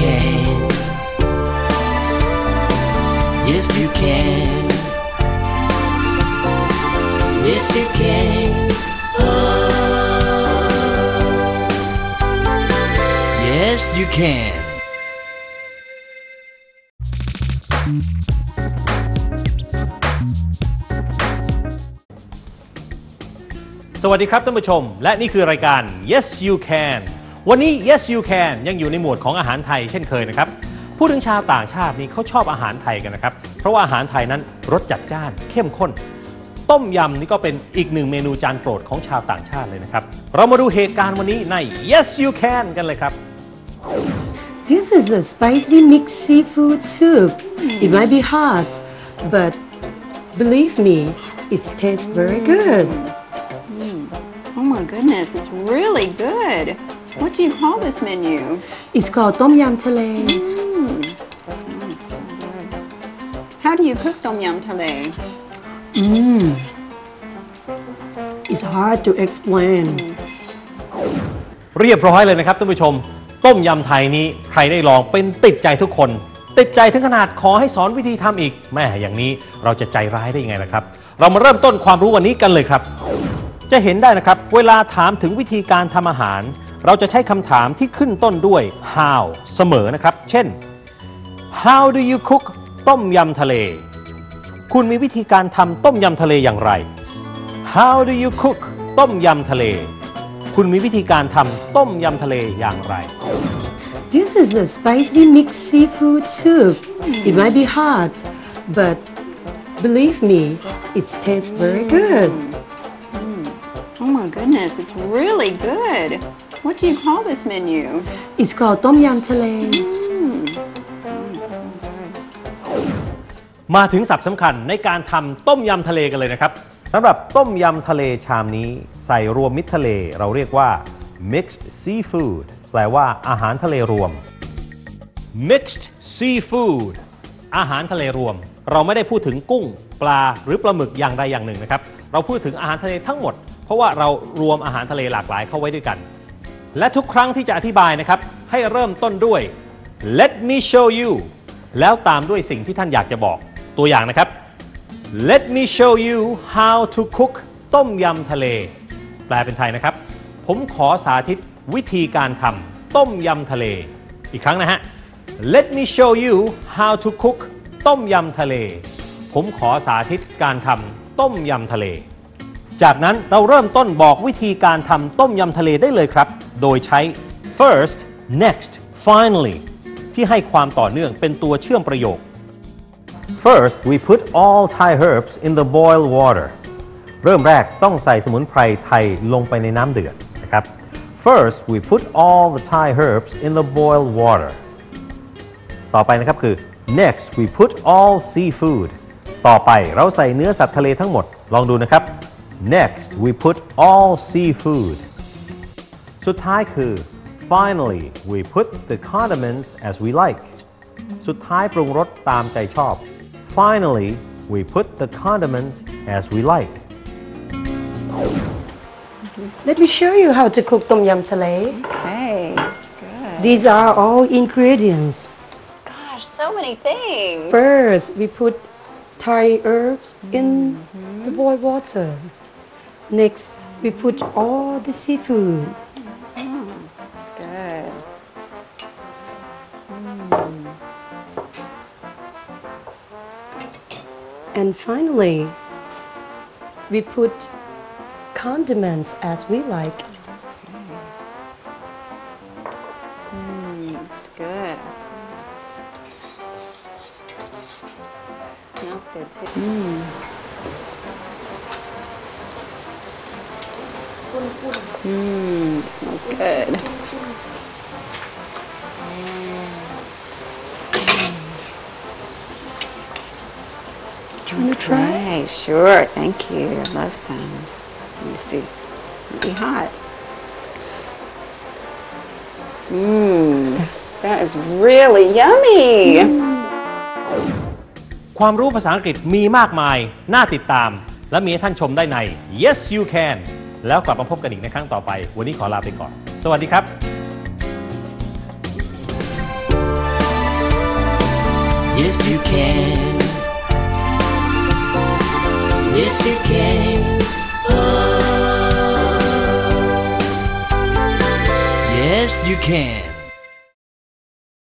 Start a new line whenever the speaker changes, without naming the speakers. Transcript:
can. Yes, you can. Yes, you can. Oh. Yes, you can.
สวัสดีครับท่านผู้ชม และนี่คือรายการ Yes You Can วันนี้ Yes You Can ยังอยู่ในหมวดของอาหารไทยเช่นเคยนะครับ พูดถึงชาวต่างชาตินี่เขาชอบอาหารไทยกันนะครับ เพราะว่าอาหารไทยนั้นรสจัดจ้าน เข้มข้น ต้มยำนี่ก็เป็นอีกหนึ่งเมนูจานโปรดของชาวต่างชาติเลยนะครับ เรามาดูเหตุการณ์วันนี้ใน Yes You Can กันเลยครับ
This is a spicy mixed seafood soup. It might be hot, but believe me, it tastes very good.
Oh my goodness, it's really good. What do you call this menu?
It's called Tom Yam Tale.
How do you cook tom yum tale?
It's hard to explain.
เรียบร้อยเลยนะครับท่านผู้ชม ต้มยำไทยนี้ใครได้ลองเป็นติดใจทุกคน ติดใจถึงขนาดขอให้สอนวิธีทำอีกแม่อย่างนี้เราจะใจร้ายได้ยังไงล่ะครับ เรามาเริ่มต้นความรู้วันนี้กันเลยครับ จะเห็นได้นะครับ เวลาถามถึงวิธีการทำอาหาร เราจะใช้คำถามที่ขึ้นต้นด้วย how เสมอนะครับ เช่น how do you cook ต้มยำทะเล คุณมีวิธีการทำต้มยำทะเลอย่างไร how do you cook ต้มยำทะเล คุณมีวิธีการทำต้มยำทะเลอย่างไร
This is a spicy mixed seafood soup. It might be hot, but believe me, it tastes very good.
Oh my goodness, it's really good. What do you call this menu?
It's called Tom Yam Tale.
It's so good.
มาถึงศัพท์สำคัญในการทำต้มยำทะเลกันเลยนะครับสำหรับต้มยำทะเลชามนี้ ใส่รวมมิตรทะเลเราเรียกว่า mixed seafood แปลว่าอาหารทะเลรวม mixed seafood อาหารทะเลรวม เราไม่ได้พูดถึงกุ้ง ปลาหรือปลาหมึกอย่างใดอย่างหนึ่งนะครับ เราพูดถึงอาหารทะเลทั้งหมด เพราะว่าเรารวมอาหารทะเลหลากหลายเข้าไว้ด้วยกัน และทุกครั้งที่จะอธิบายนะครับ ให้เริ่มต้นด้วย let me show you แล้วตามด้วยสิ่งที่ท่านอยากจะบอกตัวอย่างนะครับ let me show you how to cook ต้มยำทะเล แปลเป็นไทยนะครับ ผมขอสาธิตวิธีการทำต้มยำทะเล อีกครั้งนะฮะ let me show you how to cook ต้มยำทะเล ผมขอสาธิตการทำต้มยำทะเล จากนั้นเราเริ่มต้นบอกวิธีการทำต้มยำทะเลได้เลยครับ โดยใช้ first next finally ที่ให้ความต่อเนื่องเป็นตัวเชื่อมประโยค First we put all Thai herbs in the boiled water เริ่มแรกต้องใส่สมุนไพรไทยลงไปในน้ำเดือดนะครับ First we put all the Thai herbs in the boiled water ต่อไปนะครับคือ next we put all seafood ต่อไปเราใส่เนื้อสัตว์ทะเลทั้งหมด ลองดูนะครับ next we put all seafood สุดท้ายคือ finally we put the condiments as we like สุดท้ายปรุงรสตามใจชอบ finally we put the condiments as we like
Let me show you how to cook Tom Yam Tale.
Okay, it's good.
These are all ingredients.
Gosh, so many things.
First, we put Thai herbs in the boiled water. Next, we put all the seafood. And finally, we put condiments as we like.
Mm, it's good. It Smells good too. Mmm, smells good.
Want to try?
Okay, sure. Thank you. I love some. Let me see. It'll be hot. Mmm. That is really yummy.
ความรู้ภาษาอังกฤษมีมากมาย น่าติดตาม และมีให้ท่านชมได้ใน Yes You Can แล้วกลับมาพบกันอีกในครั้งต่อไป วันนี้ขอลาไปก่อน สวัสดีครับ
Yes, you can. Yes, you can. Oh. Yes, you can.